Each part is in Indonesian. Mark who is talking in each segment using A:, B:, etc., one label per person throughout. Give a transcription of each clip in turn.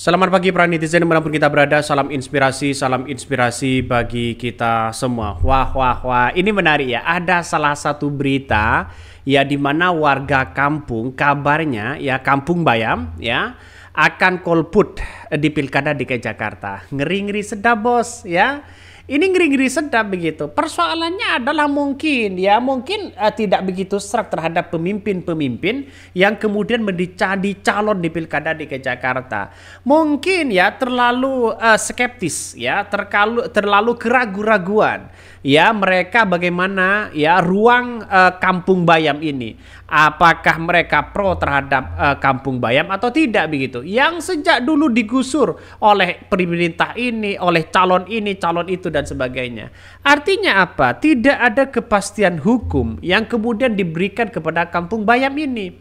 A: Selamat pagi para netizen di mana pun kita berada, salam inspirasi, salam inspirasi bagi kita semua. Wah, wah, wah, ini menarik ya. Ada salah satu berita ya di mana warga kampung kabarnya ya Kampung Bayam ya akan golput di Pilkada DKI Jakarta. Ngeri-ngeri sedap bos ya. Ini ngeri-ngeri sedap begitu. Persoalannya adalah mungkin ya mungkin uh, tidak begitu serak terhadap pemimpin-pemimpin yang kemudian menjadi calon di Pilkada DKI Jakarta. Mungkin ya terlalu uh, skeptis ya, terlalu terlalu keragu-raguan ya mereka bagaimana ya ruang uh, Kampung Bayam ini. Apakah mereka pro terhadap uh, Kampung Bayam atau tidak begitu? Yang sejak dulu digusur oleh pemerintah ini, oleh calon ini, calon itu dan sebagainya. Artinya apa? Tidak ada kepastian hukum yang kemudian diberikan kepada Kampung Bayam ini.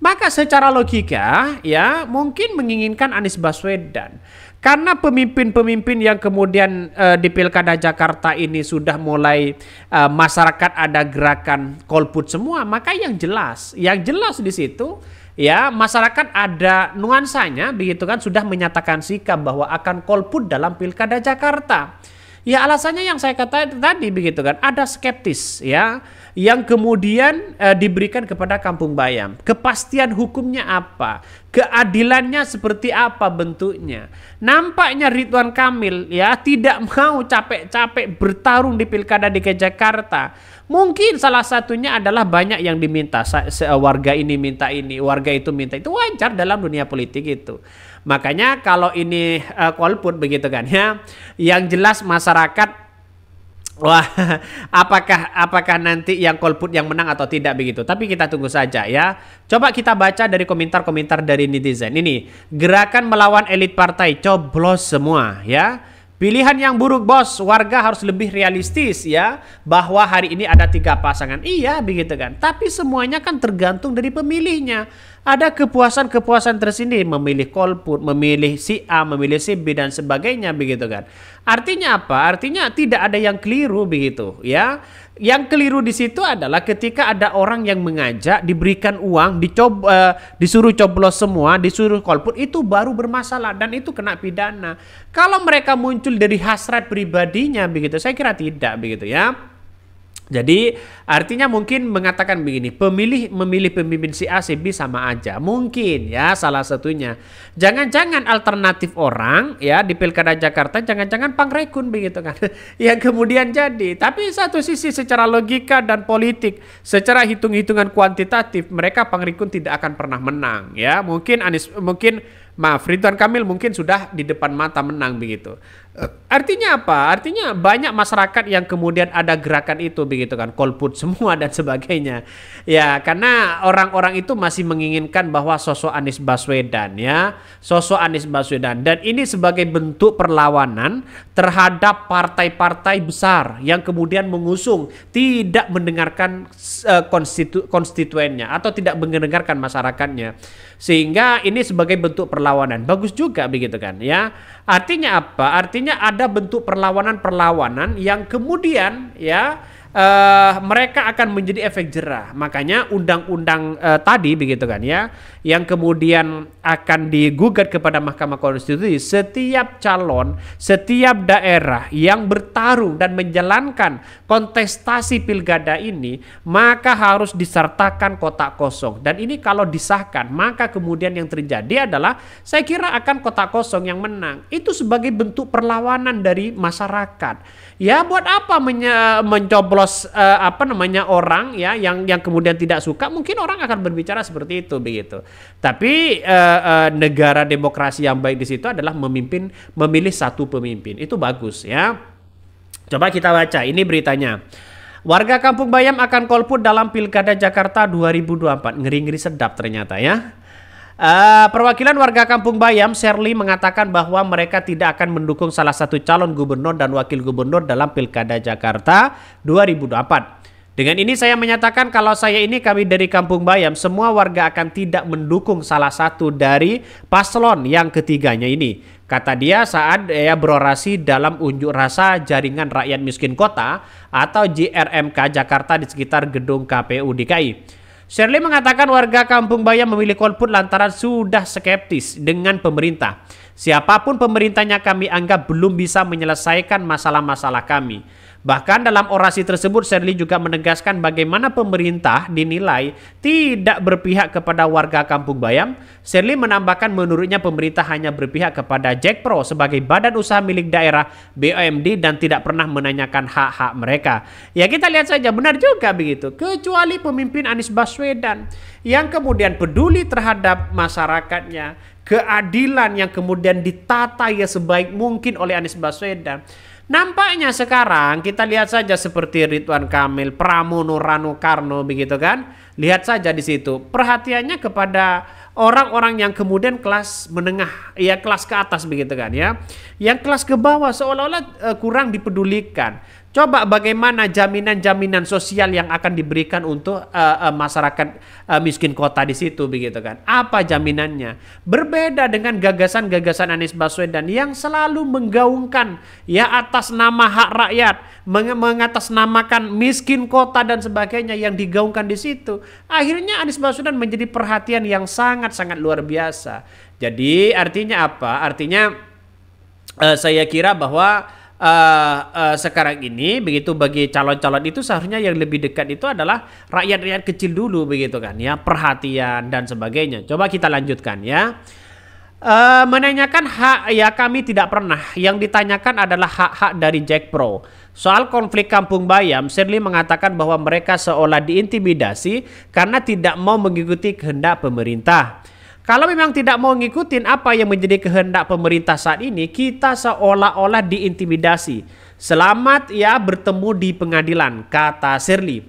A: Maka secara logika ya mungkin menginginkan Anies Baswedan. Karena pemimpin-pemimpin yang kemudian uh, di Pilkada Jakarta ini sudah mulai uh, masyarakat ada gerakan golput semua, maka yang jelas, yang jelas di situ ya masyarakat ada nuansanya begitu kan sudah menyatakan sikap bahwa akan golput dalam Pilkada Jakarta. Ya alasannya yang saya kata tadi begitu kan, ada skeptis ya yang kemudian e, diberikan kepada Kampung Bayam. Kepastian hukumnya apa? Keadilannya seperti apa bentuknya? Nampaknya Ridwan Kamil ya tidak mau capek-capek bertarung di Pilkada DKI Jakarta. Mungkin salah satunya adalah banyak yang diminta warga ini minta ini, warga itu minta itu wajar dalam dunia politik itu. Makanya kalau ini uh, begitu kan ya, yang jelas masyarakat Wah, apakah apakah nanti yang golput yang menang atau tidak begitu? Tapi kita tunggu saja ya. Coba kita baca dari komentar-komentar dari netizen. Ini gerakan melawan elit partai coblos semua ya. Pilihan yang buruk bos, warga harus lebih realistis ya bahwa hari ini ada tiga pasangan. Iya begitu kan. Tapi semuanya kan tergantung dari pemilihnya. Ada kepuasan-kepuasan tersendiri memilih kolput, memilih si A, memilih si B dan sebagainya begitu kan. Artinya apa? Artinya tidak ada yang keliru begitu ya. Yang keliru di situ adalah ketika ada orang yang mengajak diberikan uang, dicoba uh, disuruh coblos semua, disuruh golput itu baru bermasalah dan itu kena pidana. Kalau mereka muncul dari hasrat pribadinya begitu, saya kira tidak begitu ya. Jadi artinya mungkin mengatakan begini, pemilih memilih pemimpin si A si B sama aja. Mungkin ya salah satunya. Jangan-jangan alternatif orang ya di Pilkada Jakarta jangan-jangan pangrekun begitu kan. yang kemudian jadi. Tapi satu sisi secara logika dan politik, secara hitung-hitungan kuantitatif mereka pangrekun tidak akan pernah menang ya. Mungkin Anies mungkin maaf Ridwan Kamil mungkin sudah di depan mata menang begitu. Eh, artinya apa? Artinya banyak masyarakat yang kemudian ada gerakan itu begitu kan, golput semua dan sebagainya. Ya, karena orang-orang itu masih menginginkan bahwa sosok Anies Baswedan ya, sosok Anies Baswedan dan ini sebagai bentuk perlawanan terhadap partai-partai besar yang kemudian mengusung tidak mendengarkan uh, konstitu konstituennya atau tidak mendengarkan masyarakatnya. Sehingga ini sebagai bentuk perlawanan. Bagus juga begitu kan ya. Artinya apa? Artinya ada bentuk perlawanan-perlawanan yang kemudian ya uh, mereka akan menjadi efek jerah. Makanya undang-undang uh, tadi begitu kan ya, yang kemudian akan digugat kepada Mahkamah Konstitusi setiap calon, setiap daerah yang bertarung dan menjalankan kontestasi pilkada ini, maka harus disertakan kotak kosong. Dan ini kalau disahkan, maka kemudian yang terjadi adalah saya kira akan kotak kosong yang menang. Itu sebagai bentuk perlawanan dari masyarakat. Ya buat apa mencoblos uh, apa namanya orang ya yang yang kemudian tidak suka mungkin orang akan berbicara seperti itu begitu. Tapi uh, uh, negara demokrasi yang baik di situ adalah memimpin memilih satu pemimpin. Itu bagus ya. Coba kita baca ini beritanya. Warga Kampung Bayam akan golput dalam Pilkada Jakarta 2024. Ngeri-ngeri sedap ternyata ya. Uh, perwakilan warga Kampung Bayam, Sherly mengatakan bahwa mereka tidak akan mendukung salah satu calon gubernur dan wakil gubernur dalam Pilkada Jakarta 2024. Dengan ini saya menyatakan kalau saya ini kami dari Kampung Bayam, semua warga akan tidak mendukung salah satu dari paslon yang ketiganya ini. Kata dia saat ya berorasi dalam unjuk rasa jaringan rakyat miskin kota atau JRMK Jakarta di sekitar gedung KPU DKI. Shirley mengatakan warga Kampung Bayam memilih golput lantaran sudah skeptis dengan pemerintah. Siapa pun pemerintahnya kami anggap belum bisa menyelesaikan masalah-masalah kami. Bahkan dalam orasi tersebut Shirley juga menegaskan bagaimana pemerintah dinilai tidak berpihak kepada warga Kampung Bayam. Shirley menambahkan menurutnya pemerintah hanya berpihak kepada Jack Pro sebagai badan usaha milik daerah BUMD dan tidak pernah menanyakan hak-hak mereka. Ya kita lihat saja benar juga begitu. Kecuali pemimpin Anies Baswedan yang kemudian peduli terhadap masyarakatnya, keadilan yang kemudian ditata ya sebaik mungkin oleh Anies Baswedan. Nampaknya sekarang kita lihat saja seperti Ridwan Kamil, Pramono Rano Karno begitu kan. Lihat saja di situ perhatiannya kepada orang-orang yang kemudian kelas menengah, ya kelas ke atas begitu kan ya. Yang kelas ke bawah seolah-olah uh, kurang dipedulikan. Coba bagaimana jaminan-jaminan sosial yang akan diberikan untuk uh, uh, masyarakat uh, miskin kota di situ begitu kan? Apa jaminannya? Berbeda dengan gagasan-gagasan Anies Baswedan yang selalu menggaungkan ya atas nama hak rakyat, meng mengatasnamakan miskin kota dan sebagainya yang digaungkan di situ. Akhirnya Anies Baswedan menjadi perhatian yang sangat-sangat luar biasa. Jadi artinya apa? Artinya uh, saya kira bahwa uh, uh, sekarang ini begitu bagi calon-calon itu seharusnya yang lebih dekat itu adalah rakyat-rakyat kecil dulu begitu kan ya. Perhatian dan sebagainya. Coba kita lanjutkan ya. Uh, menanyakan hak ya kami tidak pernah. Yang ditanyakan adalah hak-hak dari Jack Pro. Soal konflik Kampung Bayam, Shirley mengatakan bahwa mereka seolah diintimidasi karena tidak mau mengikuti kehendak pemerintah. Kalau memang tidak mau ngikutin apa yang menjadi kehendak pemerintah saat ini, kita seolah-olah diintimidasi. Selamat ya bertemu di pengadilan, kata Shirley.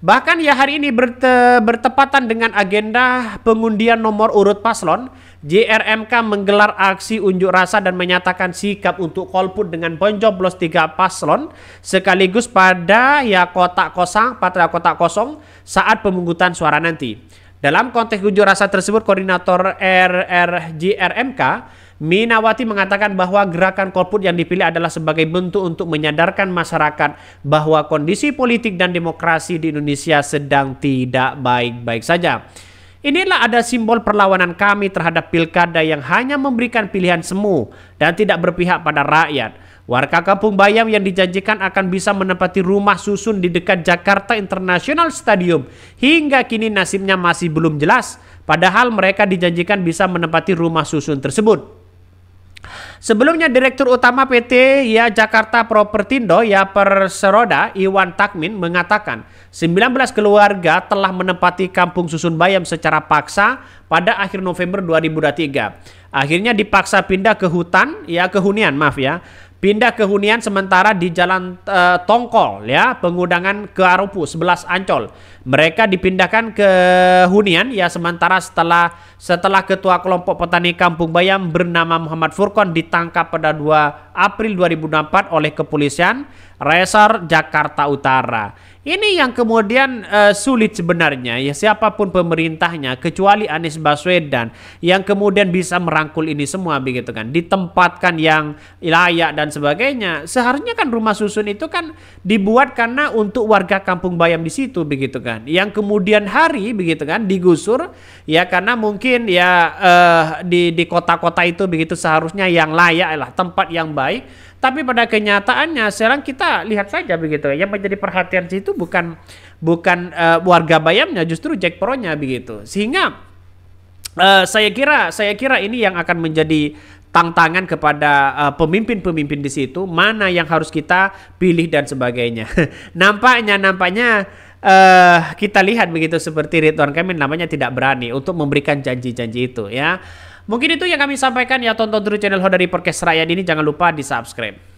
A: Bahkan ya hari ini berte, bertepatan dengan agenda pengundian nomor urut paslon, JRMK menggelar aksi unjuk rasa dan menyatakan sikap untuk golput dengan pencoblos tiga paslon sekaligus pada ya kotak kosong, pada kotak kosong saat pemungutan suara nanti. Dalam konteks unjuk rasa tersebut, koordinator RRGRMK Minawati mengatakan bahwa gerakan golput yang dipilih adalah sebagai bentuk untuk menyadarkan masyarakat bahwa kondisi politik dan demokrasi di Indonesia sedang tidak baik-baik saja. Inilah ada simbol perlawanan kami terhadap pilkada yang hanya memberikan pilihan semu dan tidak berpihak pada rakyat. Warga Kampung Bayam yang dijanjikan akan bisa menempati rumah susun di dekat Jakarta International Stadium hingga kini nasibnya masih belum jelas. Padahal mereka dijanjikan bisa menempati rumah susun tersebut. Sebelumnya Direktur Utama PT Ya Jakarta Propertindo Ya Perseroda Iwan Takmin mengatakan 19 keluarga telah menempati kampung Susun Bayam secara paksa pada akhir November 2023. Akhirnya dipaksa pindah ke hutan, ya ke hunian maaf ya pindah ke hunian sementara di Jalan uh, Tongkol ya, pengudangan ke Arupu 11 Ancol. Mereka dipindahkan ke hunian ya sementara setelah setelah ketua kelompok petani Kampung Bayam bernama Muhammad Furkon ditangkap pada 2 April 2024 oleh kepolisian Resor Jakarta Utara. Ini yang kemudian uh, sulit sebenarnya ya siapa pun pemerintahnya kecuali Anies Baswedan yang kemudian bisa merangkul ini semua begitu kan ditempatkan yang layak dan sebagainya. Seharusnya kan rumah susun itu kan dibuat karena untuk warga kampung Bayam di situ begitu kan. Yang kemudian hari begitu kan digusur ya karena mungkin ya uh, di di kota-kota itu begitu seharusnya yang layak lah tempat yang baik tapi pada kenyataannya sekarang kita lihat saja begitu ya. Yang menjadi perhatian situ bukan bukan uh, warga Bayamnya justru Jack Pro-nya begitu. Sehingga uh, saya kira saya kira ini yang akan menjadi tantangan kepada uh, pemimpin-pemimpin di situ mana yang harus kita pilih dan sebagainya. nampaknya nampaknya uh, kita lihat begitu seperti Ridwan Kamil namanya tidak berani untuk memberikan janji-janji itu ya. Mungkin itu yang kami sampaikan ya tonton terus channel Hodari Podcast Rakyat ini jangan lupa di subscribe.